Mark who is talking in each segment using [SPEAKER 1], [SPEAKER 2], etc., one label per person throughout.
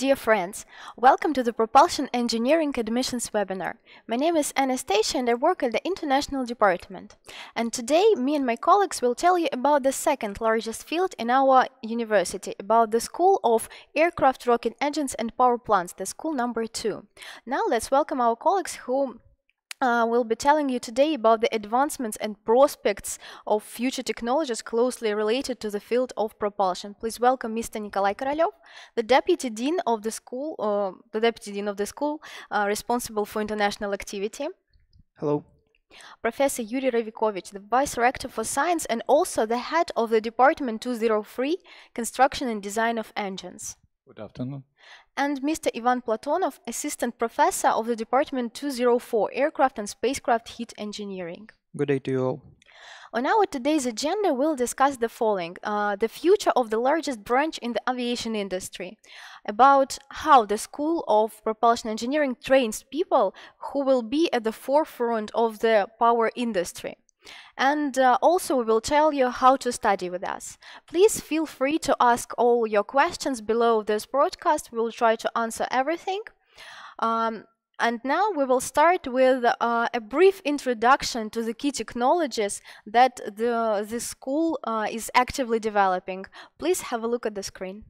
[SPEAKER 1] Dear friends. Welcome to the Propulsion Engineering Admissions webinar. My name is Anastasia and I work at the International Department. And today, me and my colleagues will tell you about the second largest field in our university, about the School of Aircraft, Rocket Engines and Power Plants, the school number two. Now, let's welcome our colleagues who uh, we'll be telling you today about the advancements and prospects of future technologies closely related to the field of propulsion. Please welcome Mr. Nikolai Korolev, the Deputy Dean of the school, uh, the Deputy Dean of the school uh, responsible for international activity.
[SPEAKER 2] Hello.
[SPEAKER 1] Professor Yuri Ravikovich, the Vice Rector for Science and also the head of the Department 203, Construction and Design of Engines.
[SPEAKER 2] Good afternoon
[SPEAKER 1] and Mr. Ivan Platonov, Assistant Professor of the Department 204, Aircraft and Spacecraft Heat Engineering.
[SPEAKER 2] Good day to you all.
[SPEAKER 1] On our today's agenda, we'll discuss the following uh, the future of the largest branch in the aviation industry, about how the School of Propulsion Engineering trains people who will be at the forefront of the power industry, and uh, also we will tell you how to study with us. Please feel free to ask all your questions below this broadcast. We will try to answer everything. Um, and now we will start with uh, a brief introduction to the key technologies that the, the school uh, is actively developing. Please have a look at the screen.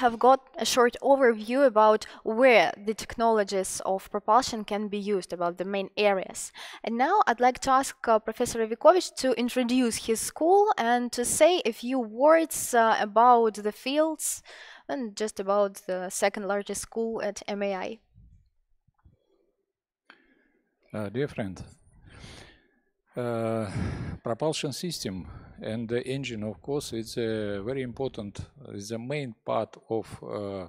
[SPEAKER 1] Have got a short overview about where the technologies of propulsion can be used, about the main areas. And now I'd like to ask uh, Professor Ravikovich to introduce his school and to say a few words uh, about the fields and just about the second largest school at MAI.
[SPEAKER 2] Uh, dear friend, uh, propulsion system and the engine of course it's a very important is the main part of uh,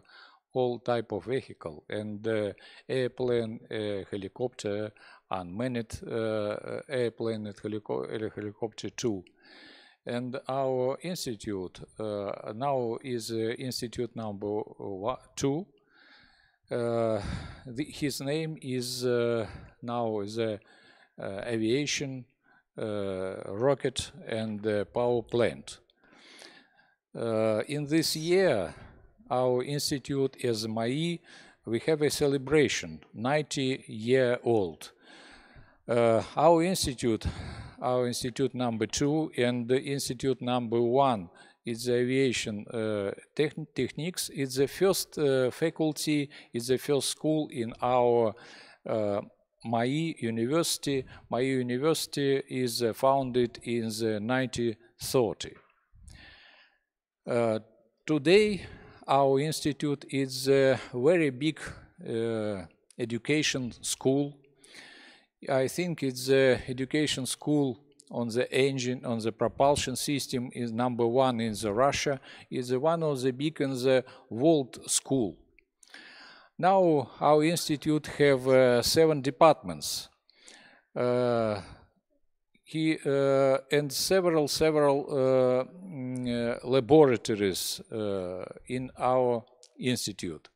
[SPEAKER 2] all type of vehicle. And uh, airplane uh, helicopter unmanned uh, airplane and helico helicopter too. And our institute uh, now is uh, institute number two. The, his name is now the aviation uh, rocket and power plant. Uh, in this year, our institute as MAI, we have a celebration, 90 year old. Uh, our institute our institute number two, and the institute number one is aviation uh, techniques. It's the first uh, faculty, it's the first school in our uh, MAI University. MAI University is uh, founded in the 1930. Uh, today, our institute is a very big uh, education school. I think it's the education school on the engine, on the propulsion system is number one in the Russia, is one of the big in the world school. Now our institute have uh, seven departments. Uh, he, uh, and several several uh, mm, uh, laboratories uh, in our institute.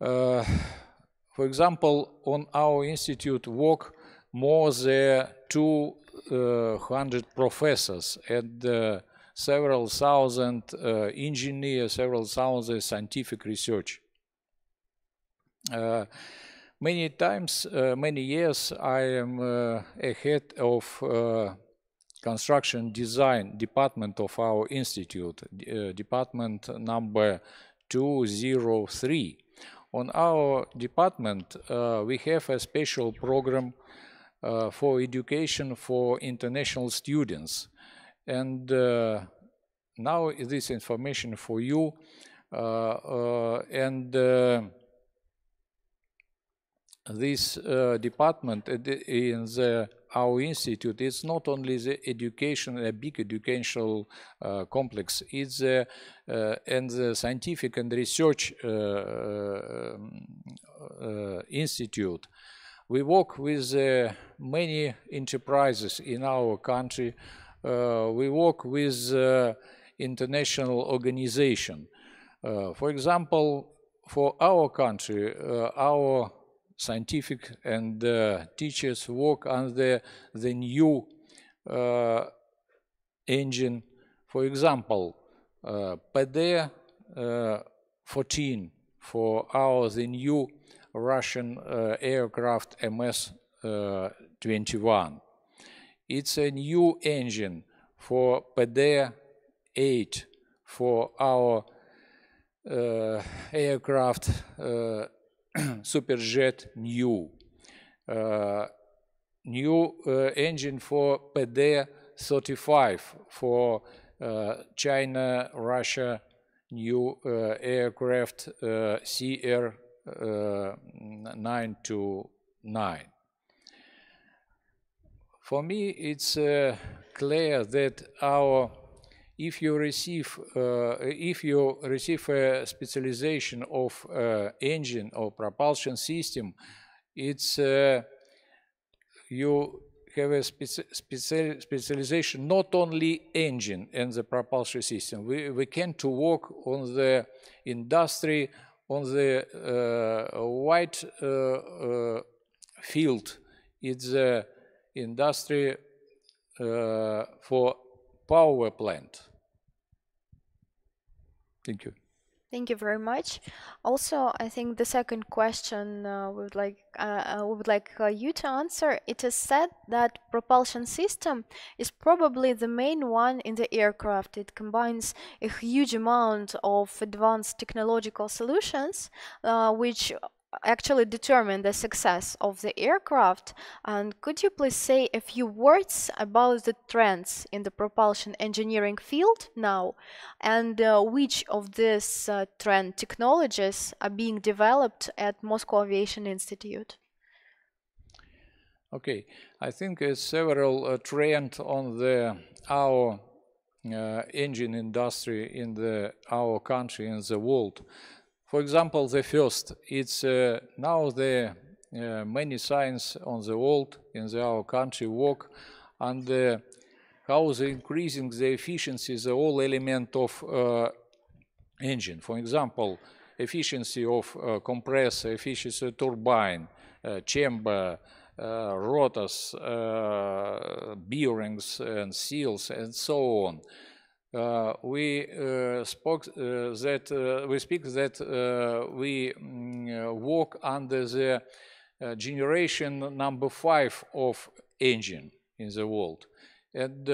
[SPEAKER 2] for example, on our institute work more than 200 professors and several thousand engineers, several thousand scientific research. Many times, uh, many years, I am uh, ahead of uh, construction design department of our institute, department number 203. On our department, we have a special program uh, for education for international students. And uh, now this information for you. Uh, and this uh, department in the, our institute is not only the education, a big educational uh, complex, it's uh, and the scientific and research uh, uh, institute. We work with uh, many enterprises in our country. we work with international organization. for example, for our country, our scientific and uh, teachers work on the, new uh, engine. For example, uh, PD uh, 14 for our the new Russian uh, aircraft MS uh, 21. It's a new engine for PD 8 for our aircraft Superjet new. Uh, new uh, engine for PD-35 for uh, China, Russia, new aircraft CR-929. For me, it's clear that our if you receive uh, if you receive a specialization of uh, engine or propulsion system, it's uh, you have a speci speci specialization not only engine and the propulsion system. We, we can to work on the industry on the uh, wide uh, uh, field. It's industry for power plant. Thank you.
[SPEAKER 1] Thank you very much. Also, I think the second question uh, we would like uh, uh, we would like uh, you to answer. It is said that propulsion system is probably the main one in the aircraft. It combines a huge amount of advanced technological solutions, uh, which actually determine the success of the aircraft. And could you please say a few words about the trends in the propulsion engineering field now and uh, which of these uh, trend technologies are being developed at Moscow Aviation Institute?
[SPEAKER 2] Okay, I think uh, several uh, trends on the our uh, engine industry in the our country and the world. For example, the first, it's uh, now the uh, many science on the world in the, our country work and uh, how the increasing the efficiency, the all element of uh, engine. For example, efficiency of uh, compressor, efficiency turbine, uh, chamber, rotors, bearings and seals and so on. Uh, we uh, spoke uh, that we speak that we mm, work under the generation number five of engine. in the world. And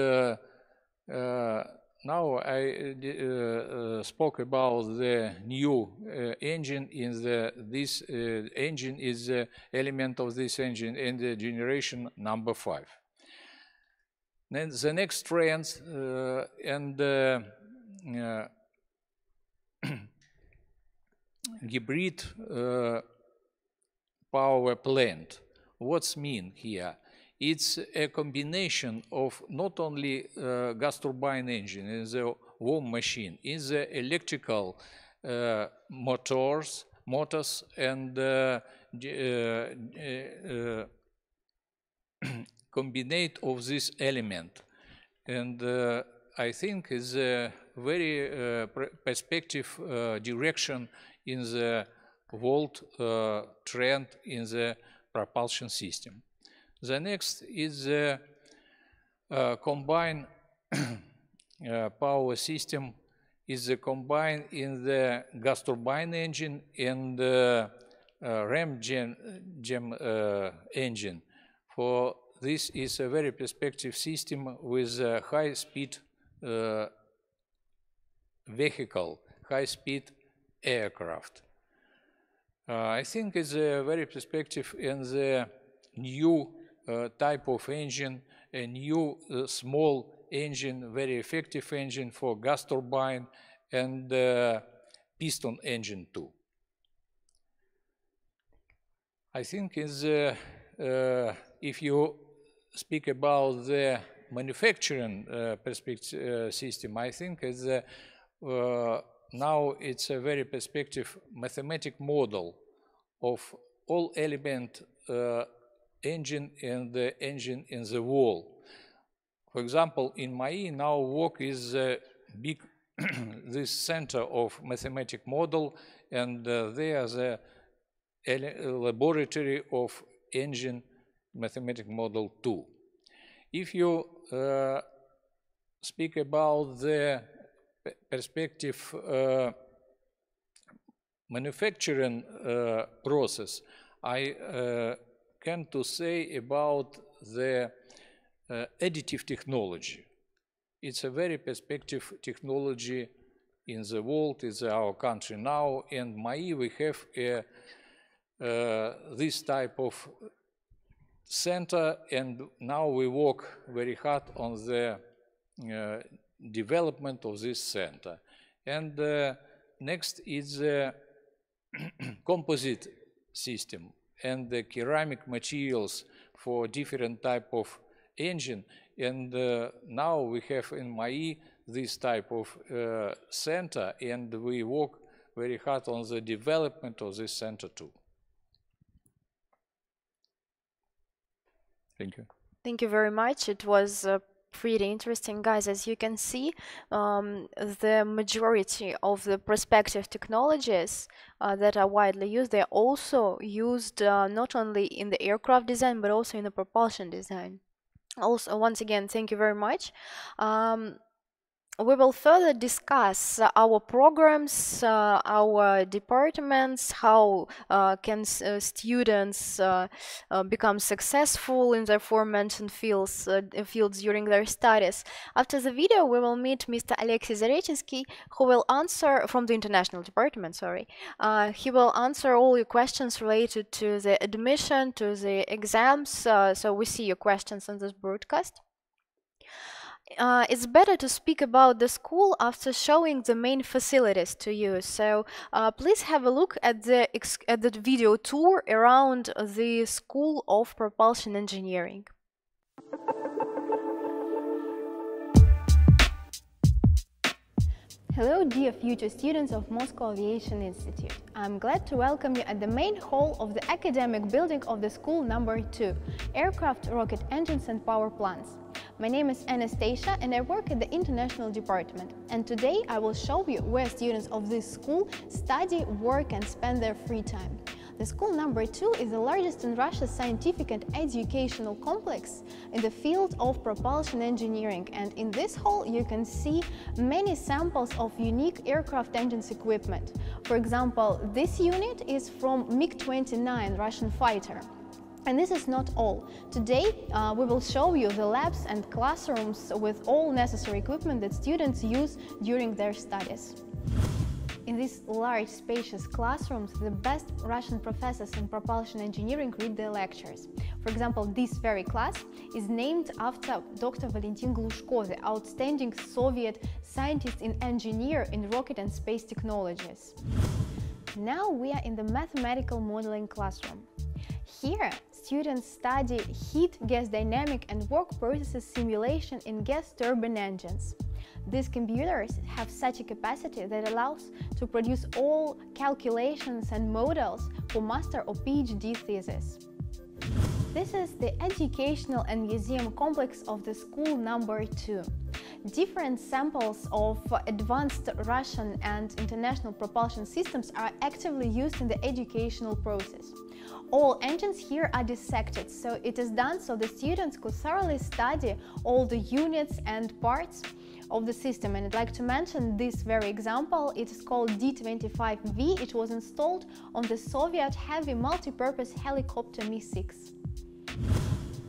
[SPEAKER 2] now I uh, spoke about the new uh, engine in the this uh, engine is the element of this engine in the generation number five. Then the next trend uh, and hybrid power plant. What's mean here? it's a combination of not only uh, gas turbine engine in the warm machine, in the electrical uh, motors, motors and uh, uh, uh combinate of this element. And uh, I think is a very perspective direction in the world trend in the propulsion system. The next is the uh, combined uh, power system is the combined in the gas turbine engine and the uh, RAM gen, gem uh, engine. For this is a very perspective system with a high speed uh, vehicle, high speed aircraft. Uh, I think it's a very perspective in the new uh, type of engine, a new uh, small engine, very effective engine for gas turbine and uh, piston engine too. I think is if you speak about the manufacturing uh, perspective uh, system, I think is uh, now it's a very perspective mathematic model of all element engine and the engine in the wall. For example, in MAI now work is a big this center of mathematic model and uh, there the laboratory of engine mathematic model 2. If you uh, speak about the perspective uh, manufacturing uh, process, I uh, can to say about the uh, additive technology. It's a very perspective technology in the world, in our country now, and MAI we have a, uh, this type of center, and now we work very hard on the uh, development of this center. And uh, next is the composite system and the ceramic materials for different type of engine. And uh, now we have in MAI this type of uh, center and we work very hard on the development of this center too. Thank you.
[SPEAKER 1] Thank you very much. It was uh, pretty interesting guys as you can see um, the majority of the prospective technologies uh, that are widely used they're also used uh, not only in the aircraft design but also in the propulsion design also once again thank you very much um, we will further discuss uh, our programs, uh, our departments, how uh, can uh, students uh, uh, become successful in their aforementioned fields, fields during their studies. After the video, we will meet Mr. Alexei Zaretinsky, who will answer from the international department. Sorry, he will answer all your questions related to the admission, to the exams. so we see your questions on this broadcast uh, it's better to speak about the school after showing the main facilities to you. So uh, please have a look at the at the video tour around the School of Propulsion Engineering. Hello, dear future students of Moscow Aviation Institute. I'm glad to welcome you at the main hall of the academic building of the school number 2, Aircraft, Rocket Engines and Power Plants. My name is Anastasia and I work at the International Department. And today I will show you where students of this school study, work and spend their free time. The school number two is the largest in Russia's scientific and educational complex in the field of propulsion engineering. And in this hall, you can see many samples of unique aircraft engines equipment. For example, this unit is from MiG-29 Russian fighter.
[SPEAKER 3] And this is not all. Today, uh, we will show you the labs and classrooms with all necessary equipment that students use during their studies. In these large, spacious classrooms, the best Russian professors in propulsion engineering read their lectures. For example, this very class is named after Dr. Valentin Glushko, the outstanding Soviet scientist and engineer in rocket and space technologies. Now we are in the mathematical modeling classroom. Here, students study heat, gas dynamic and work processes simulation in gas turbine engines. These computers have such a capacity that allows to produce all calculations and models for master or PhD thesis. This is the educational and museum complex of the school number 2. Different samples of advanced Russian and international propulsion systems are actively used in the educational process. All engines here are dissected, so it is done so the students could thoroughly study all the units and parts of the system. And I'd like to mention this very example. It is called D-25V. It was installed on the Soviet heavy multi-purpose helicopter Mi-6.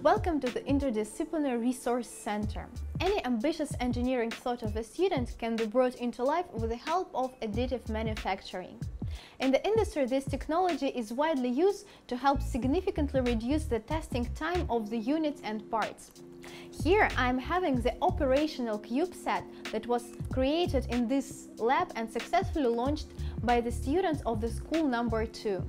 [SPEAKER 3] Welcome to the Interdisciplinary Resource Center. Any ambitious engineering thought of a student can be brought into life with the help of additive manufacturing. In the industry, this technology is widely used to help significantly reduce the testing time of the units and parts. Here I'm having the operational CubeSat that was created in this lab and successfully launched by the students of the school number 2.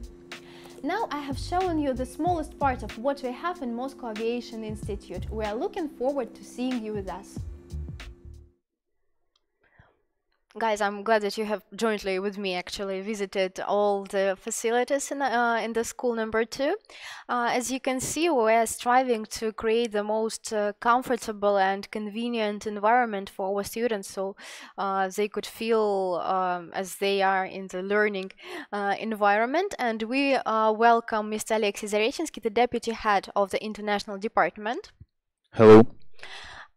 [SPEAKER 3] Now I have shown you the smallest part of what we have in Moscow Aviation Institute. We are looking forward to seeing you with us. Guys, I'm glad that you have jointly with me actually visited all the facilities in, uh, in the school number two. Uh, as you can see, we're striving to create the most uh, comfortable and convenient environment for our students so uh, they could feel um, as they are in the learning uh, environment. And we uh, welcome Mr. Alexei Zarechinsky, the deputy head of the international department.
[SPEAKER 4] Hello.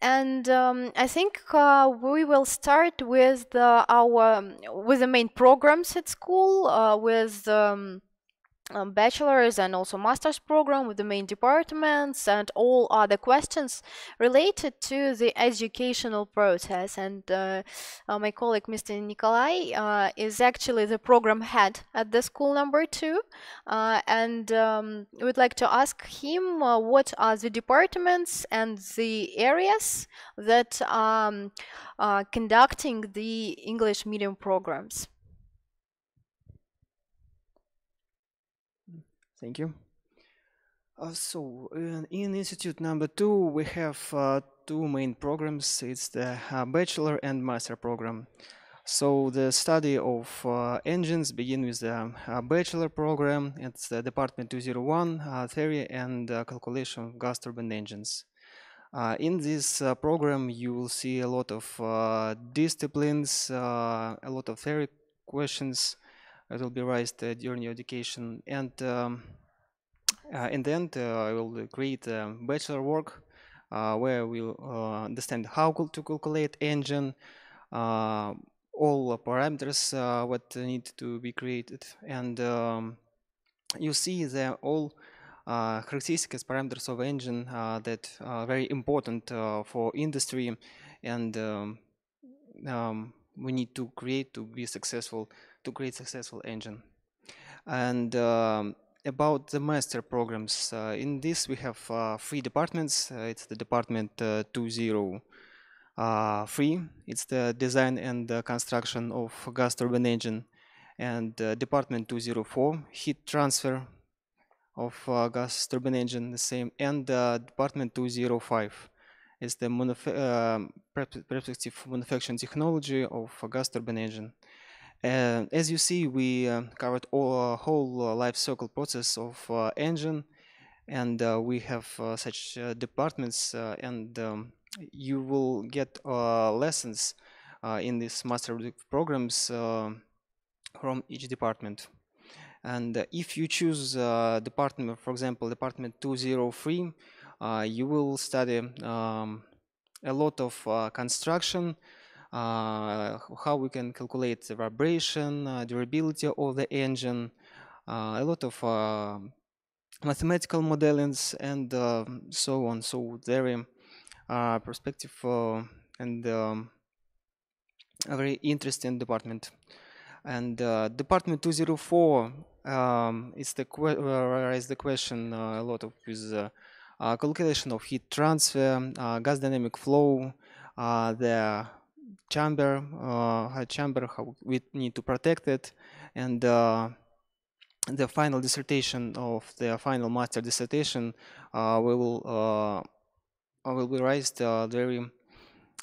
[SPEAKER 3] And um, I think uh, we will start with the, our with the main programs at school uh, with um, um, bachelor's and also master's program with the main departments and all other questions related to the educational process. And uh, uh, my colleague, Mr. Nikolai, uh, is actually the program head at the school number two. Uh, and um, we'd like to ask him uh, what are the departments and the areas that are um, uh, conducting the English medium programs.
[SPEAKER 5] Thank you. Uh, so in, in, Institute number two, we have uh, two main programs. It's the uh, bachelor and master program. So the study of uh, engines begin with the uh, bachelor program. It's the Department 201, uh, theory and calculation of gas turbine engines. in this program, you will see a lot of disciplines, a lot of theory questions, it will be raised uh, during your education. And um, uh, in the end, uh, I will create a bachelor work where we'll understand how to calculate engine, all parameters what need to be created, and um, you see the all uh, characteristics parameters of engine uh, that are very important uh, for industry. And um, um, we need to create to be successful to create successful engine. And um, about the master programs, uh, in this we have uh, three departments. Uh, it's the department uh, 203. It's the design and construction of gas turbine engine. And department 204, heat transfer of uh, gas turbine engine, the same. And department 205 is the manuf uh, perspective manufacturing technology of gas turbine engine. And as you see, we uh, covered all uh, whole uh, life cycle process of uh, engine, and uh, we have uh, such departments, and um, you will get lessons in these master programs from each department. And if you choose department, for example, department 203, you will study um, a lot of construction, uh, how we can calculate the vibration, uh, durability of the engine, uh, a lot of mathematical modelings and uh, so on. So very uh, perspective uh, and um, a very interesting department. And uh, department 204 um, is the raise the question a lot of with calculation of heat transfer, gas dynamic flow, the chamber, uh, chamber, how we need to protect it, and uh, the final dissertation of the final master dissertation uh, will uh, will be raised uh, very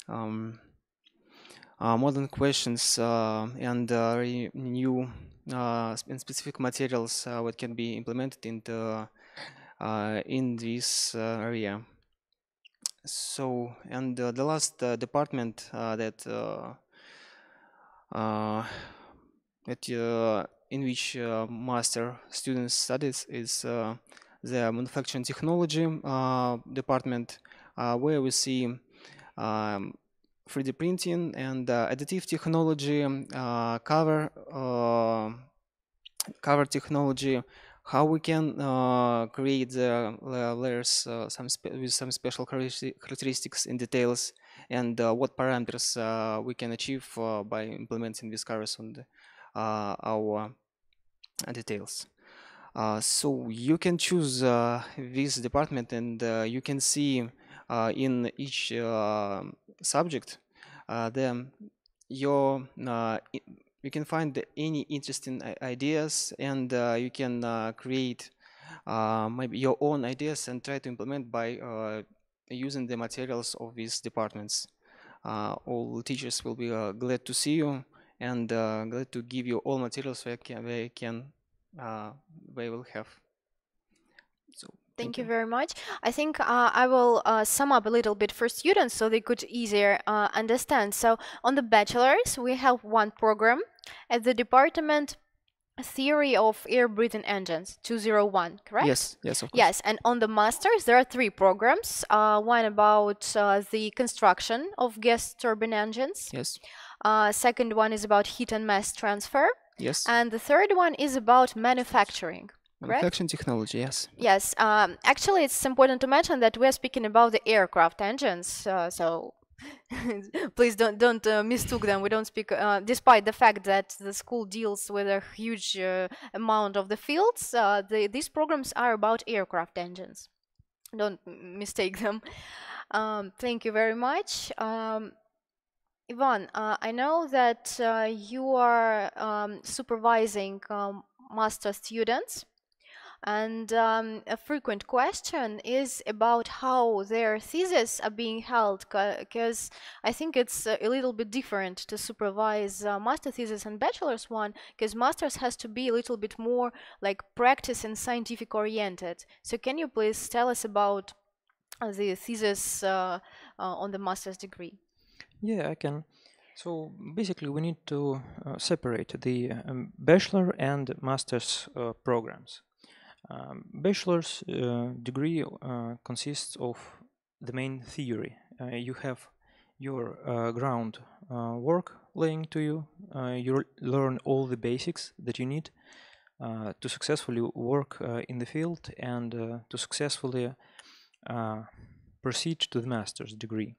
[SPEAKER 5] um, uh, modern questions and very new and specific materials what can be implemented into in this area. So, and uh, the last uh, department uh, that that in which master students studies is the manufacturing technology department, where we see um, 3D printing and uh, additive technology, uh, cover uh, cover technology, how we can uh, create the layers uh, some with some special characteristics in details and uh, what parameters uh, we can achieve uh, by implementing these covers on uh, our details. so you can choose this department and you can see in each subject the your you can find any interesting ideas and uh, you can uh, create uh, maybe your own ideas and try to implement by uh, using the materials of these departments. Uh, all teachers will be uh, glad to see you and glad to give you all materials they can, they, can they will have.
[SPEAKER 1] Thank you very much. I think uh, I will uh, sum up a little bit for students so they could easier uh, understand. So on the bachelor's, we have one program at the department theory of air breathing engines 201 correct
[SPEAKER 5] yes yes of course.
[SPEAKER 1] yes and on the masters there are three programs uh, one about uh, the construction of gas turbine engines
[SPEAKER 5] yes
[SPEAKER 1] uh, second one is about heat and mass transfer
[SPEAKER 5] yes
[SPEAKER 1] and the third one is about manufacturing
[SPEAKER 5] Manufacturing technology, yes.
[SPEAKER 1] Yes. Um, actually, it's important to mention that we're speaking about the aircraft engines. Uh, so please don't don't uh, mistook them. We don't speak, uh, despite the fact that the school deals with a huge uh, amount of the fields. Uh, the, these programs are about aircraft engines. Don't mistake them. Um, thank you very much. Um, Ivan, uh, I know that you are um, supervising um, master students and um, a frequent question is about how their theses are being held, because I think it's a little bit different to supervise uh, master thesis and bachelor's one, because masters has to be a little bit more like practice and scientific oriented. So can you please tell us about uh, the thesis uh, uh, on the master's degree?
[SPEAKER 6] Yeah, I can. So basically, we need to uh, separate the um, bachelor and master's uh, programs. Um, bachelor's uh, degree uh, consists of the main theory. Uh, you have your uh, ground uh, work laying to you. Uh, you learn all the basics that you need to successfully work in the field and to successfully proceed to the master's degree.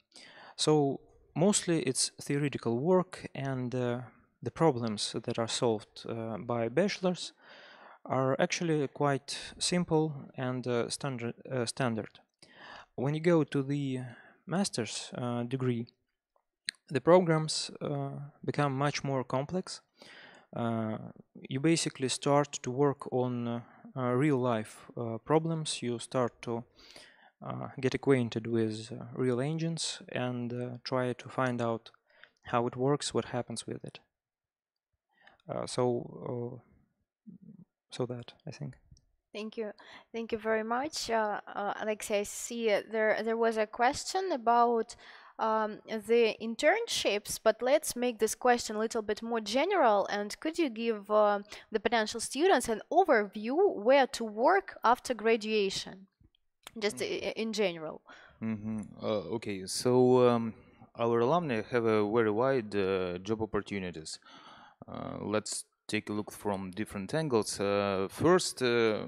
[SPEAKER 6] So mostly it's theoretical work and the problems that are solved by bachelors are actually quite simple and uh, standard, uh, standard. When you go to the master's uh, degree, the programs uh, become much more complex. Uh, you basically start to work on uh, real life problems. You start to get acquainted with real engines and try to find out how it works, what happens with it. so so that I think.
[SPEAKER 1] Thank you. Thank you very much. Uh, uh, Alexei, I see uh, there, there was a question about um, the internships, but let's make this question a little bit more general. And could you give uh, the potential students an overview where to work after graduation, just mm. in general?
[SPEAKER 4] Mm -hmm. okay, so um, our alumni have a very wide uh, job opportunities. Uh, let's take a look from different angles. Uh, first, uh,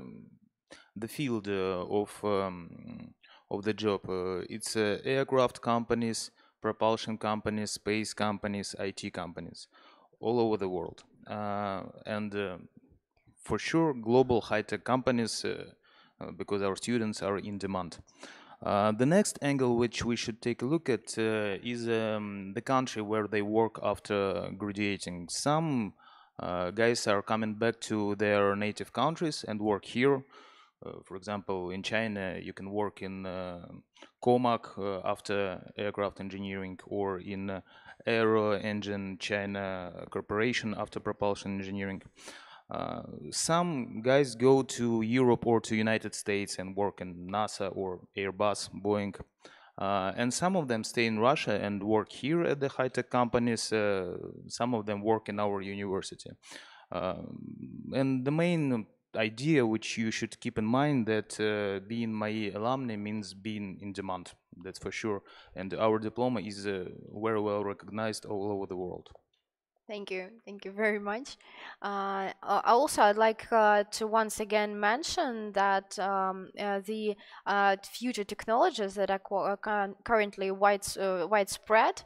[SPEAKER 4] the field of um, of the job. it's aircraft companies, propulsion companies, space companies, IT companies, all over the world, and for sure global high-tech companies because our students are in demand. Uh, the next angle which we should take a look at uh, is um, the country where they work after graduating. Some uh, guys are coming back to their native countries and work here. Uh, for example, in China, you can work in uh, Comac after aircraft engineering or in Aero Engine China Corporation after propulsion engineering. Uh, some guys go to Europe or to United States and work in NASA or Airbus, Boeing. Uh, and some of them stay in Russia and work here at the high-tech companies. Uh, some of them work in our university. Um, and the main idea which you should keep in mind that uh, being MAI alumni means being in demand that's for sure and our diploma is uh, very well recognized all over the world
[SPEAKER 1] Thank you. Thank you very much. Uh, also, I'd like uh, to once again mention that um, uh, the uh, future technologies that are uh, currently wide, uh, widespread,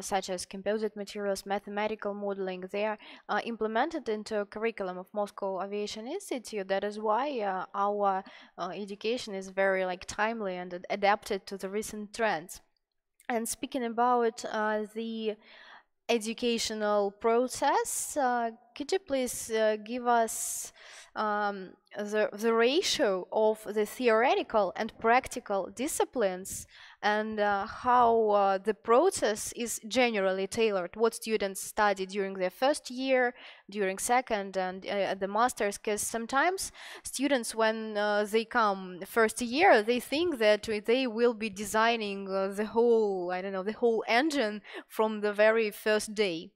[SPEAKER 1] such as composite materials, mathematical modeling, they are implemented into a curriculum of Moscow Aviation Institute. That is why our education is very like timely and adapted to the recent trends. And speaking about the educational process. Uh, could you please uh, give us um, the, the ratio of the theoretical and practical disciplines and uh, how uh, the process is generally tailored. What students study during their first year during second and uh, the masters because sometimes students when uh, they come first year they think that they will be designing uh, the whole i don't know the whole engine from the very first day.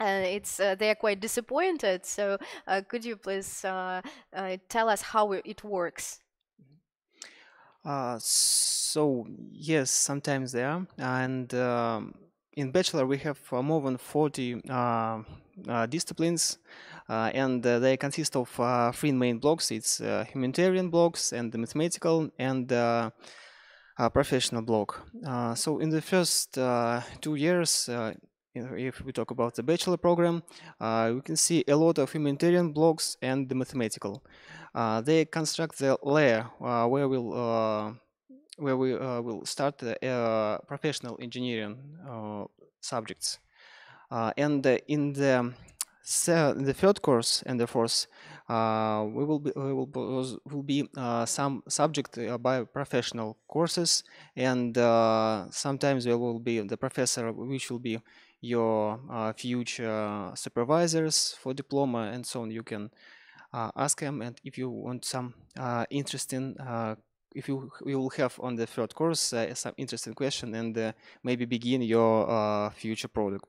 [SPEAKER 1] And it's uh, they are quite disappointed. So uh, could you please uh, tell us how it works
[SPEAKER 5] uh, so yes, sometimes they are, and um, in bachelor we have uh, more than 40 uh, uh disciplines, uh, and uh, they consist of three main blocks. It's humanitarian blocks and the mathematical and professional block. so in the first two years, if we talk about the bachelor program, we can see a lot of humanitarian blocks and the mathematical. Uh, they construct the layer uh, where we'll uh, where we will start the professional engineering subjects. and in the in the third course and the fourth, uh, we will be, we will, will be uh, some subject uh, by professional courses, and sometimes there will be the professor, which will be your future supervisors for diploma and so on. You can ask him and if you want some uh, interesting uh, if you you will have on the third course uh, some interesting question and uh, maybe begin your uh, future product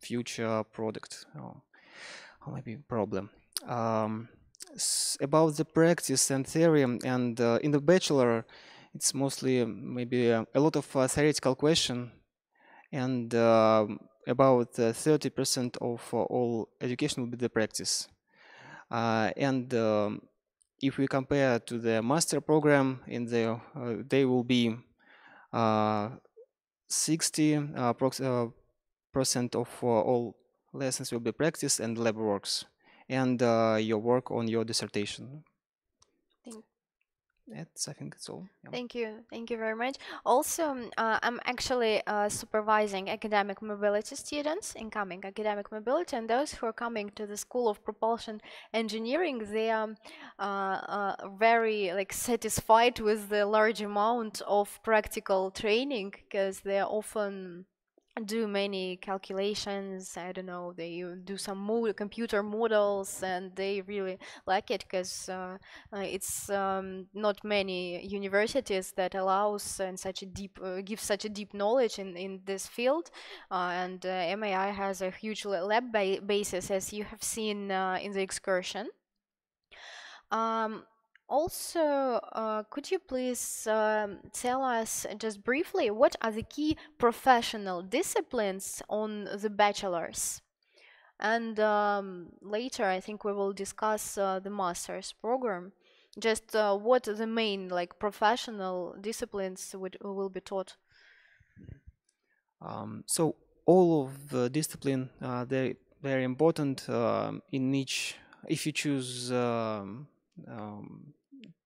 [SPEAKER 5] future product. Or, or maybe problem. Um, about the practice and theory and in the bachelor it's mostly maybe a, a lot of theoretical question and about 30% of all education will be the practice. uh, and um, if we compare to the master program, in the uh, they will be uh, 60 percent of all lessons will be practice and lab works and your work on your dissertation that's i think that's all
[SPEAKER 1] yeah. thank you thank you very much also uh, i'm actually uh, supervising academic mobility students incoming academic mobility and those who are coming to the school of propulsion engineering they are uh, uh very like satisfied with the large amount of practical training because they are often do many calculations i don't know they do some computer models and they really like it because uh, uh, it's um, not many universities that allows and such a deep uh, give such a deep knowledge in in this field. Uh, and uh, MAI has a huge lab ba basis as you have seen in the excursion. Um, also, uh, could you please um, tell us just briefly what are the key professional disciplines on the bachelor's? And um, later, I think we will discuss uh, the master's program. Just uh, what are the main like professional disciplines would, will be taught?
[SPEAKER 5] Um, so all of the discipline uh, they very important um, in each. If you choose um, um,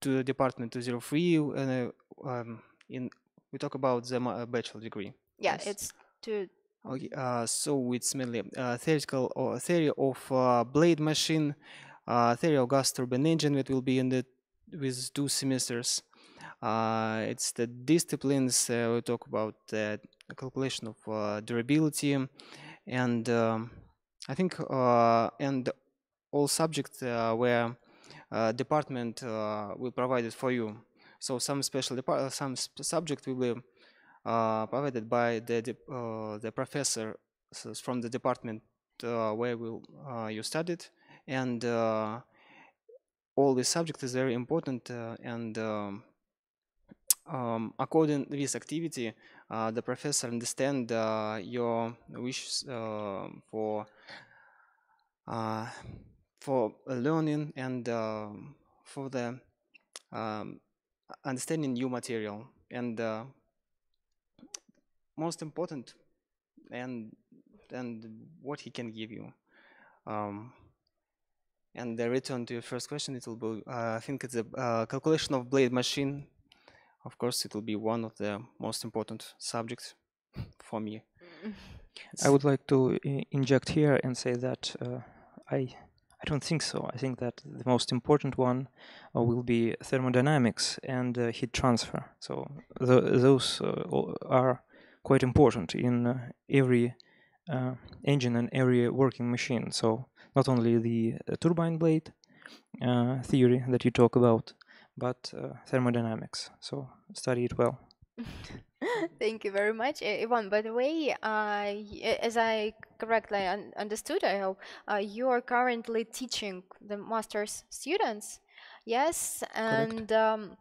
[SPEAKER 5] to the department 203, uh, um, in we talk about the ma- uh, bachelor degree.
[SPEAKER 1] Yeah,
[SPEAKER 5] Yes.
[SPEAKER 1] it's to
[SPEAKER 5] Okay, uh, so it's mainly uh, theoretical or theory of uh, blade machine, uh, theory of gas turbine engine that will be in the with two semesters. Uh, it's the disciplines uh, we talk about the calculation of uh, durability, and um, I think uh, and all subjects uh, where uh, department uh, will provide it for you. So some special depart- some subject will be uh, provided by the uh, the professor from the department uh, where will uh, you studied, and uh, all the subject is very important. Uh, and um, um, according to this activity, uh, the professor understand uh, your wishes uh, for uh, for learning and um for the um, understanding new material and uh, most important and and what he can give you. Um, and the return to your first question it will be uh, i think it's a uh, calculation of blade machine. Of course it will be one of the most important subjects for me.
[SPEAKER 6] I would like to i- inject here and say that uh, I I don't think so. I think that the most important one uh, will be thermodynamics and uh, heat transfer. So tho- those uh, are quite important in uh, every uh, engine and every working machine. So not only the uh, turbine blade theory that you talk about, but thermodynamics. So study it well.
[SPEAKER 1] Thank you very much, Ivan. By the way, uh, y- as I correctly un- understood, I hope uh, you are currently teaching the master's students. Yes, and um,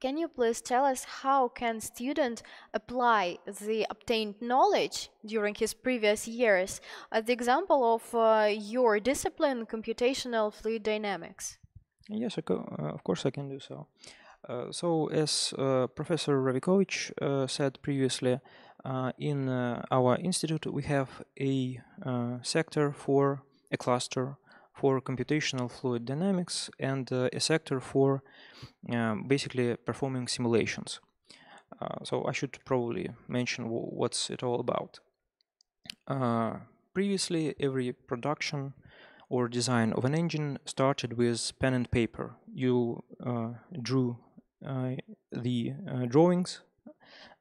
[SPEAKER 1] can you please tell us how can student apply the obtained knowledge during his previous years? As the example of uh, your discipline, computational fluid dynamics.
[SPEAKER 6] Yes, I co- uh, of course I can do so. Uh, so, as uh, Professor Ravikovich uh, said previously, in our institute we have a sector for a cluster for computational fluid dynamics and a sector for um, basically performing simulations. So, I should probably mention what's it all about. Uh, previously, every production or design of an engine started with pen and paper. You uh, drew the uh, drawings,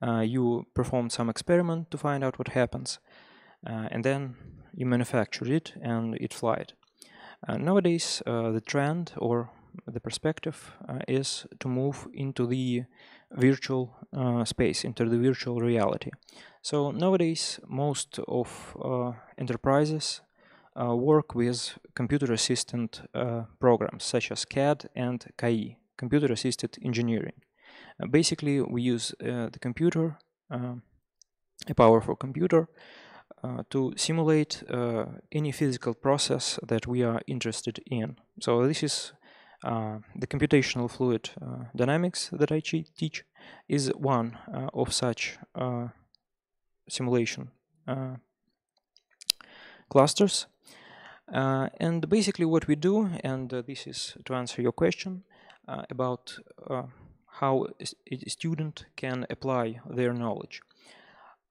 [SPEAKER 6] uh, you perform some experiment to find out what happens, uh, and then you manufactured it and it flied. Uh, nowadays, uh, the trend or the perspective uh, is to move into the virtual uh, space, into the virtual reality. So nowadays, most of uh, enterprises uh, work with computer assistant uh, programs such as CAD and CAE, computer assisted engineering. Uh, basically, we use uh, the computer, uh, a powerful computer, uh, to simulate uh, any physical process that we are interested in. So, this is the computational fluid dynamics that I teach, is one of such simulation clusters. Uh, and basically, what we do, and uh, this is to answer your question about uh, how a student can apply their knowledge.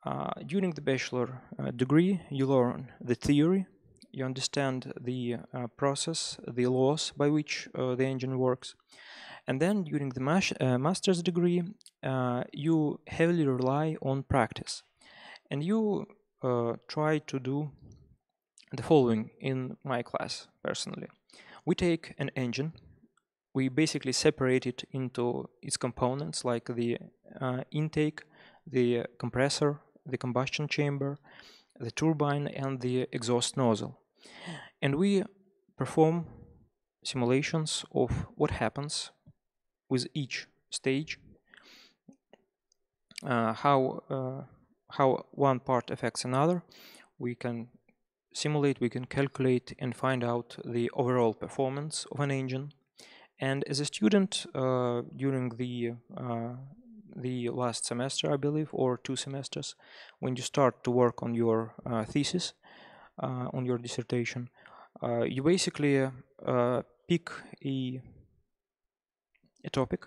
[SPEAKER 6] Uh, during the bachelor uh, degree, you learn the theory, you understand the uh, process, the laws by which uh, the engine works. And then during the mas- uh, master's degree, uh, you heavily rely on practice. And you uh, try to do the following in my class personally. We take an engine, we basically separate it into its components like the uh, intake, the compressor, the combustion chamber, the turbine, and the exhaust nozzle. And we perform simulations of what happens with each stage, uh, how uh, how one part affects another. We can simulate, we can calculate and find out the overall performance of an engine. And as a student, uh, during the uh, the last semester, I believe, or two semesters, when you start to work on your uh, thesis, on your dissertation, you basically pick a a topic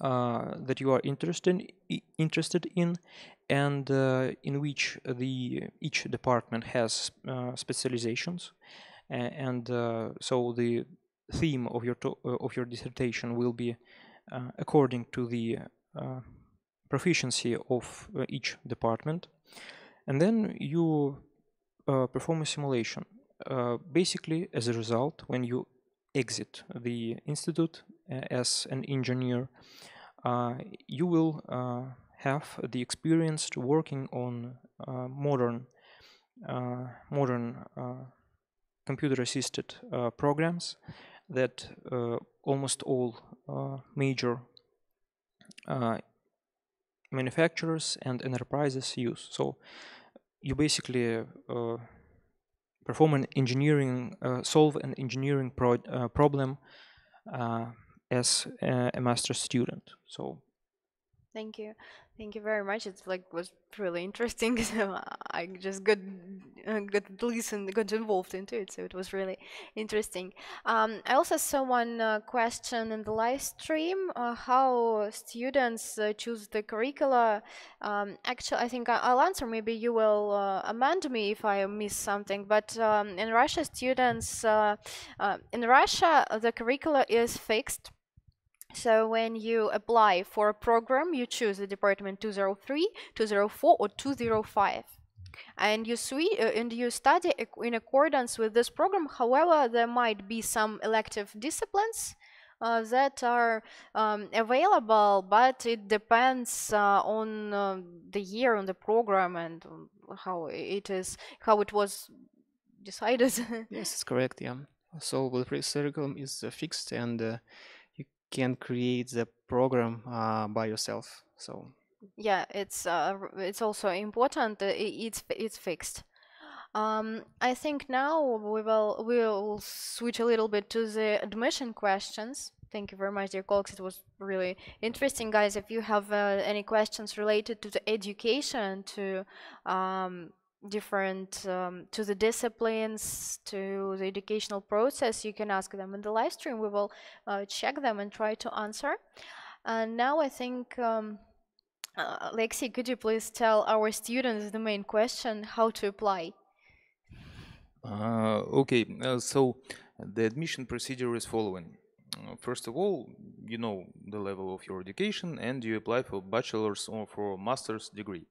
[SPEAKER 6] uh, that you are interested in, interested in, and uh, in which the each department has uh, specializations, and so the theme of your uh, of your dissertation will be uh, according to the uh, proficiency of each department, and then you perform a simulation. Basically, as a result, when you exit the institute as an engineer, you will have the experience to working on uh, modern, uh, modern uh, computer-assisted uh, programs that uh, almost all uh, major uh, manufacturers and enterprises use. So you basically uh, perform an engineering, uh, solve an engineering pro- uh, problem as a, a master's student. So
[SPEAKER 1] Thank you. Thank you very much. It's like was really interesting. So I just got uh, got to listen, got involved into it. So it was really interesting. Um, I also saw one uh, question in the live stream: uh, how students uh, choose the curricula. Um, actually, I think I'll answer. Maybe you will uh, amend me if I miss something. But um, in Russia, students in Russia the curricula is fixed. So when you apply for a program, you choose the department 203, 204, or 205. And you uh, and you study in accordance with this program. However, there might be some elective disciplines uh, that are um, available, but it depends uh, on uh, the year on the program and how it is how it was decided.
[SPEAKER 5] Yes, it's correct. Yeah. So the curriculum is uh, fixed, and uh, can create the program uh, by yourself. So.
[SPEAKER 1] Yeah it's uh, it's also important uh, it's it's fixed. Um i think now we will we will switch a little bit to the admission questions. Thank you very much dear colleagues. It was really interesting guys. If you have uh, any questions related to the education to um different um, to the disciplines to the educational process you can ask them in the live stream we will uh, check them and try to answer and now i think um, uh, Lexi, could you please tell our students the main question, how to apply?
[SPEAKER 4] Uh, okay, uh, so the admission procedure is following. Uh, First of all, you know the level of your education and you apply for bachelor's or for master's degree.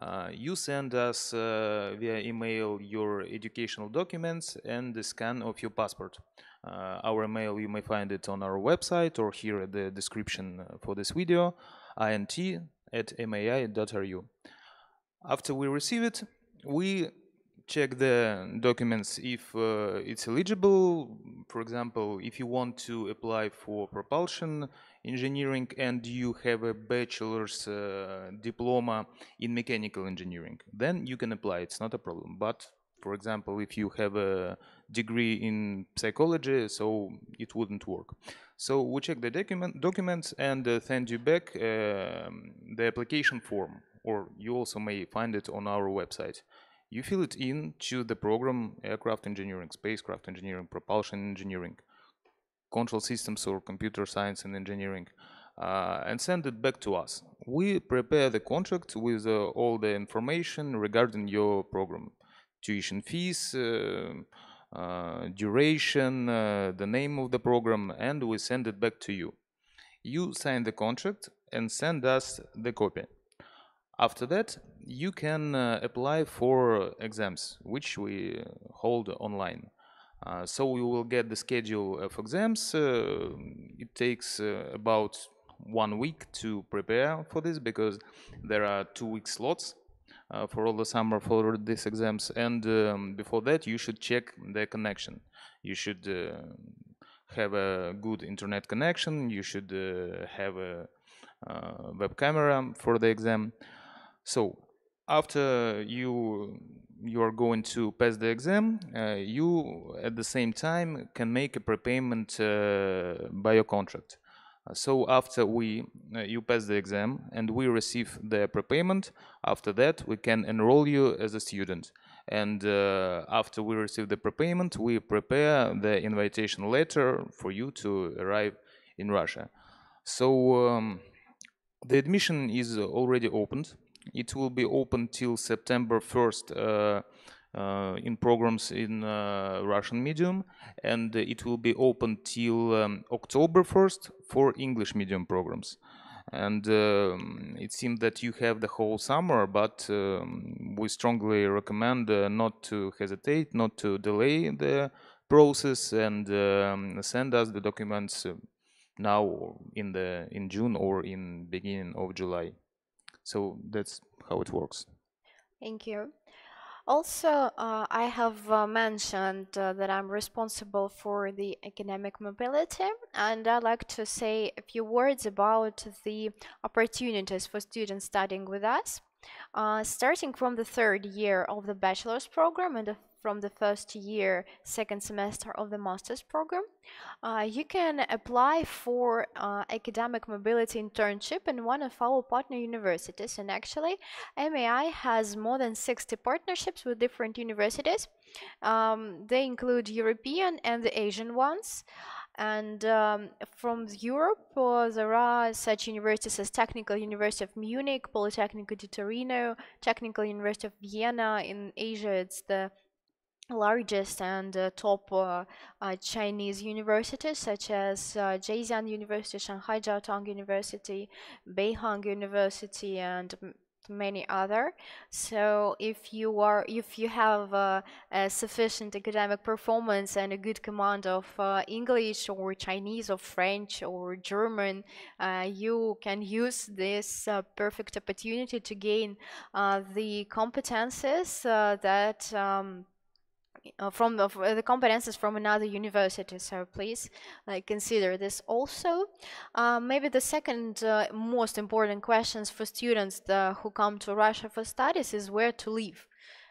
[SPEAKER 4] Uh, you send us uh, via email your educational documents and the scan of your passport. Uh, our email, you may find it on our website or here at the description uh, for this video, int at mai.ru. After we receive it, we check the documents if uh, it's eligible. For example, if you want to apply for propulsion engineering and you have a bachelor's uh, diploma in mechanical engineering, then you can apply. It's not a problem. But for example, if you have a degree in psychology, so it wouldn't work. So we check the document documents and uh, send you back um, the application form, or you also may find it on our website. You fill it in to the program aircraft engineering, spacecraft engineering, propulsion engineering, control systems or computer science and engineering, uh, and send it back to us. We prepare the contract with uh, all the information regarding your program, tuition fees, uh, uh, duration, uh, the name of the program, and we send it back to you. You sign the contract and send us the copy. After that, you can uh, apply for exams, which we hold online. Uh, so we will get the schedule of exams. Uh, it takes uh, about one week to prepare for this because there are two week slots uh, for all the summer for these exams. And um, before that, you should check the connection. You should uh, have a good internet connection. You should uh, have a web camera for the exam. So after you you are going to pass the exam, uh, you at the same time can make a prepayment uh, by your contract. Uh, so after we uh, you pass the exam and we receive the prepayment, after that we can enroll you as a student. And uh, after we receive the prepayment, we prepare the invitation letter for you to arrive in Russia. So um, the admission is already opened. It will be open till September 1st uh, uh, in programs in uh, Russian medium, and it will be open till um, October 1st for English medium programs. And um, it seems that you have the whole summer, but um, we strongly recommend uh, not to hesitate, not to delay the process, and um, send us the documents uh, now in the in June or in beginning of July. So that's how it works.
[SPEAKER 1] Thank you. Also, uh, I have uh, mentioned uh, that I'm responsible for the academic mobility, and I'd like to say a few words about the opportunities for students studying with us. Uh, starting from the third year of the bachelor's program and the from the first year, second semester of the master's program. Uh, you can apply for uh, academic mobility internship in one of our partner universities. And actually, MAI has more than 60 partnerships with different universities. Um, they include European and the Asian ones. And um, from Europe, uh, there are such universities as Technical University of Munich, Politecnico di Torino, Technical University of Vienna. In Asia, it's the largest and uh, top uh, uh, Chinese universities such as uh, Zhejiang University, Shanghai Jiao Tong University, Beihang University, and many other. So if you are, if you have uh, a sufficient academic performance and a good command of uh, English or Chinese or French or German, uh, you can use this uh, perfect opportunity to gain uh, the competences that. Um, uh, from the, uh, the competences from another university. So please like consider this also. Uh, maybe the second uh, most important questions for students who come to Russia for studies is where to live.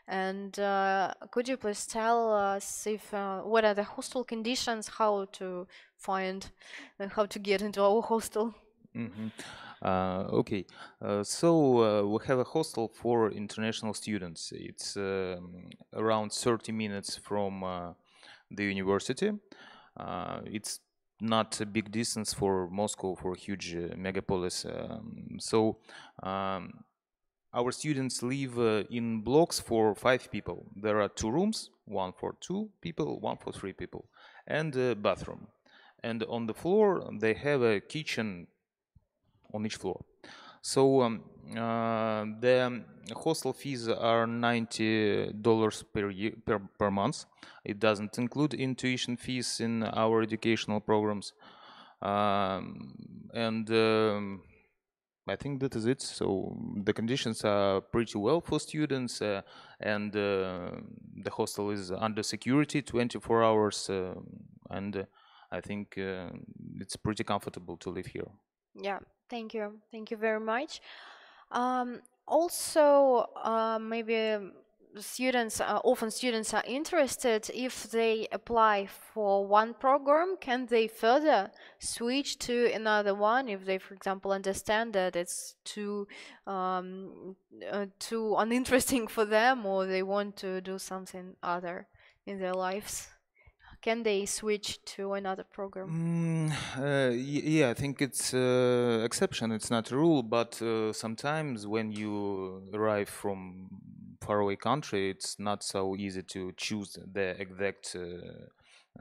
[SPEAKER 1] And uh, could you please tell us if uh, what are the hostel conditions, how to find, and how to get into our hostel?
[SPEAKER 4] Mm -hmm. Uh, okay, uh, so uh, we have a hostel for international students. It's um, around 30 minutes from the university. it's not a big distance for Moscow, for a huge megapolis. Um, so um, our students live uh, in blocks for five people. There are two rooms, one for two people, one for three people, and a bathroom. And on the floor, they have a kitchen on each floor. So um, uh, the hostel fees are ninety dollars per year per, per month. It doesn't include intuition fees in our educational programs, um, and um, I think that is it. So the conditions are pretty well for students, uh, and uh, the hostel is under security 24 hours, uh, and I think uh, it's pretty comfortable to live here.
[SPEAKER 1] Yeah, thank you. Thank you very much. Um, also, uh, maybe students, uh, often students are interested if they apply for one program, can they further switch to another one if they, for example, understand that it's too um, uh, too uninteresting for them or they want to do something other in their lives? Can they switch to another program?
[SPEAKER 4] Mm, uh, yeah, I think it's uh, exception. It's not a rule, but uh, sometimes when you arrive from faraway country, it's not so easy to choose the exact uh,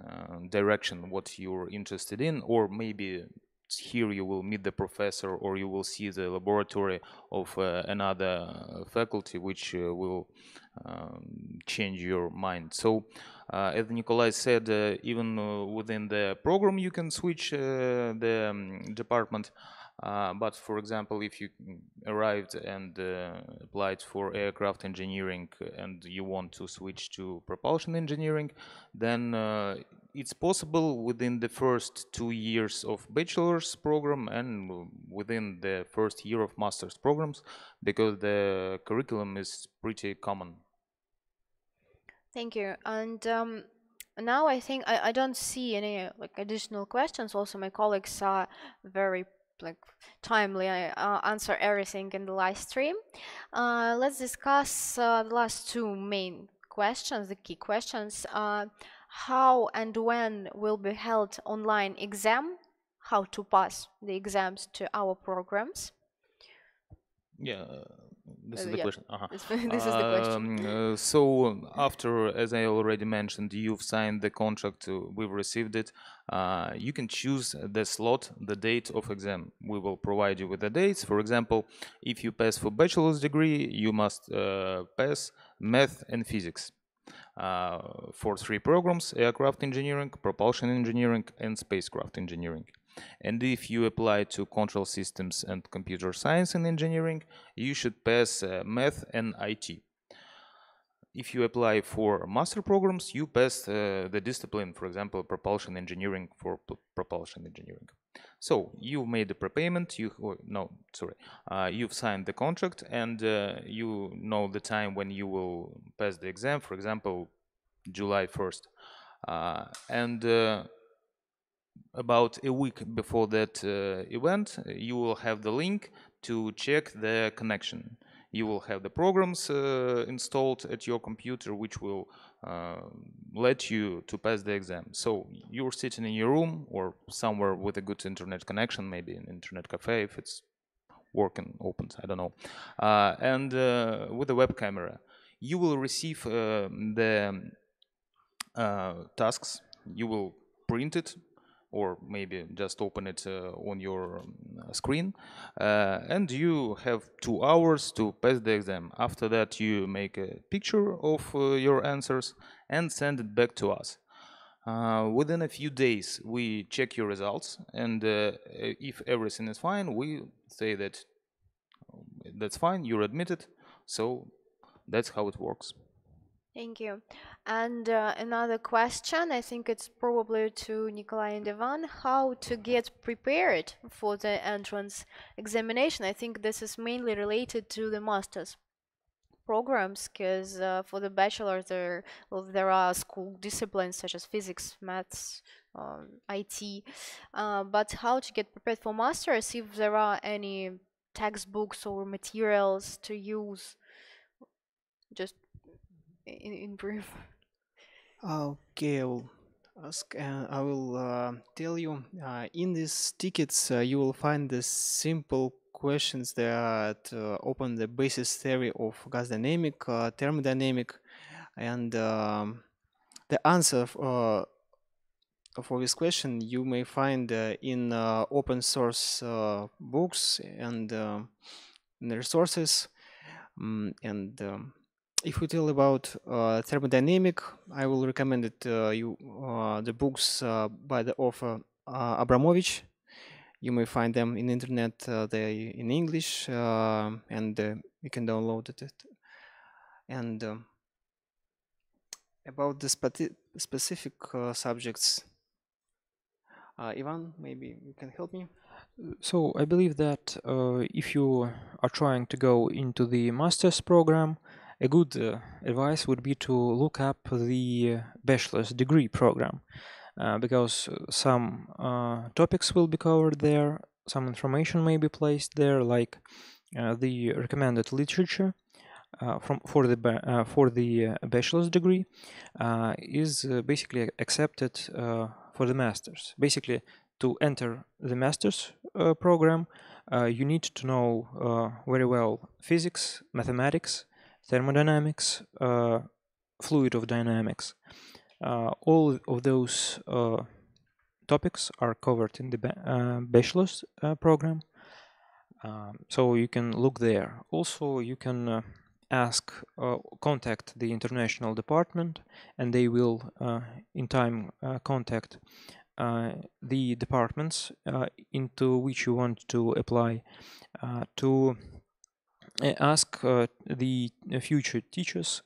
[SPEAKER 4] uh, direction what you're interested in, or maybe here you will meet the professor or you will see the laboratory of uh, another faculty which uh, will um, change your mind so uh, as Nikolai said, uh, even uh, within the program you can switch the um, department. Uh, but for example, if you arrived and uh, applied for aircraft engineering and you want to switch to propulsion engineering, then uh, it's possible within the first two years of bachelor's program and within the first year of master's programs because the curriculum is pretty common.
[SPEAKER 1] Thank you. And um, now I think I, I don't see any uh, like additional questions. Also, my colleagues are very like timely. I uh, answer everything in the live stream. Uh, let's discuss uh, the last two main questions, the key questions. Uh, how and when will be held online exam? How to pass the exams to our programs?
[SPEAKER 4] Yeah, uh, this
[SPEAKER 1] Uh,
[SPEAKER 4] is the
[SPEAKER 1] yeah.
[SPEAKER 4] question. Uh-huh.
[SPEAKER 1] This, this is the question.
[SPEAKER 4] Um, uh, so after, as I already mentioned, you've signed the contract, uh, we've received it. Uh, you can choose the slot, the date of exam. We will provide you with the dates. For example, if you pass for bachelor's degree, you must uh, pass math and physics. Uh, for three programs: aircraft engineering, propulsion engineering, and spacecraft engineering. And if you apply to control systems and computer science and engineering, you should pass uh, math and IT. If you apply for master programs, you pass uh, the discipline, for example, propulsion engineering for propulsion engineering. So you made the prepayment. You or, no, sorry, uh, you've signed the contract, and uh, you know the time when you will pass the exam. For example, July first, uh, and uh, about a week before that uh, event, you will have the link to check the connection. You will have the programs uh, installed at your computer, which will uh, let you to pass the exam. So you're sitting in your room or somewhere with a good internet connection, maybe an internet cafe if it's working, opened, I don't know, uh, and uh, with a web camera. You will receive uh, the uh, tasks. You will print it or maybe just open it uh, on your um, screen. Uh, and you have two hours to pass the exam. After that you make a picture of uh, your answers and send it back to us. Uh, within a few days we check your results and uh, if everything is fine we say that um, that's fine you're admitted. So that's how it works
[SPEAKER 1] Thank you. And uh, another question, I think it's probably to Nikolai and Ivan, how to get prepared for the entrance examination. I think this is mainly related to the master's programs, because uh, for the bachelor there well, there are school disciplines such as physics, maths, um, IT. Uh, but how to get prepared for masters? If there are any textbooks or materials to use, just in, in brief.
[SPEAKER 5] Okay, I will ask. Uh, I will uh, tell you. Uh, in these tickets, uh, you will find the simple questions that uh, open the basis theory of gas dynamic, uh, thermodynamic, and um, the answer f- uh, for this question you may find in open source books and um, resources. Mm, and um, if we tell about uh, thermodynamic, I will recommend it uh, you uh, the books uh, by the author uh, Abramovich. You may find them in internet. Uh, they in English, and you can download it. And um, about the specific subjects, Ivan, maybe you can help me.
[SPEAKER 6] So I believe that if you are trying to go into the master's program, a good uh, advice would be to look up the uh, bachelor's degree program uh, because uh, some uh, topics will be covered there, some information may be placed there, like uh, the recommended literature. From for the for the bachelor's degree is basically accepted for the masters. Basically, to enter the master's program, you need to know very well physics, mathematics, thermodynamics, uh, fluid of dynamics. Uh, all of those uh, topics are covered in the ba- bachelor's program. Um, so you can look there. Also, you can ask, contact the international department, and they will, in time, contact uh, the departments uh, into which you want to apply uh, to ask uh, the uh, future teachers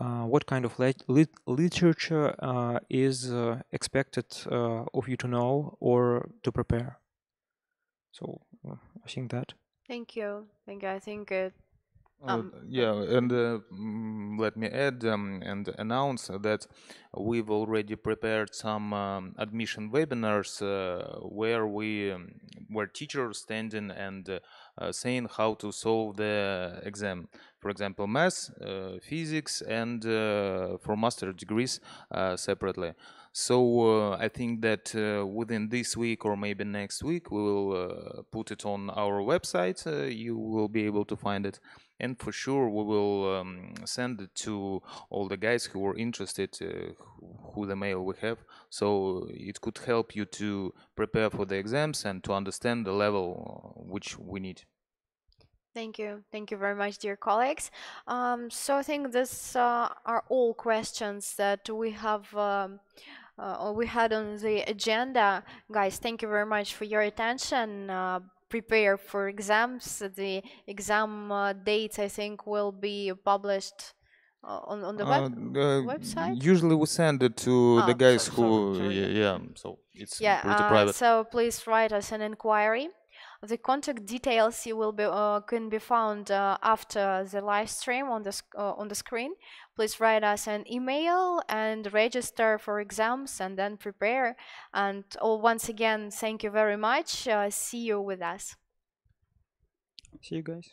[SPEAKER 6] uh, what kind of lit- lit- literature uh, is uh, expected uh, of you to know or to prepare. So uh, I think that.
[SPEAKER 1] Thank you. Thank you. I think it
[SPEAKER 4] Uh,
[SPEAKER 1] Um,
[SPEAKER 4] yeah, and uh, mm, let me add um, and announce that we've already prepared some um, admission webinars uh, where we um, where teachers standing and uh, uh, saying how to solve the exam. For example, math, uh, physics, and uh, for master degrees uh, separately. So I think that within this week or maybe next week we will put it on our website. you will be able to find it and for sure we will um, send it to all the guys who are interested uh, who the mail we have so it could help you to prepare for the exams and to understand the level uh, which we need
[SPEAKER 1] Thank you. Thank you very much, dear colleagues. Um, so I think these uh, are all questions that we have um, uh, we had on the agenda. Guys, thank you very much for your attention. Uh, prepare for exams. The exam uh, dates, I think, will be published uh, on, on the web uh, website.
[SPEAKER 4] Usually we send it to ah, the guys so, who, sorry, sorry. yeah, so it's yeah, pretty private.
[SPEAKER 1] So please write us an inquiry. The contact details you will be uh, can be found uh, after the live stream on the uh, on the screen. Please write us an email and register for exams and then prepare. And oh, once again, thank you very much. Uh, see you with us.
[SPEAKER 6] See you guys.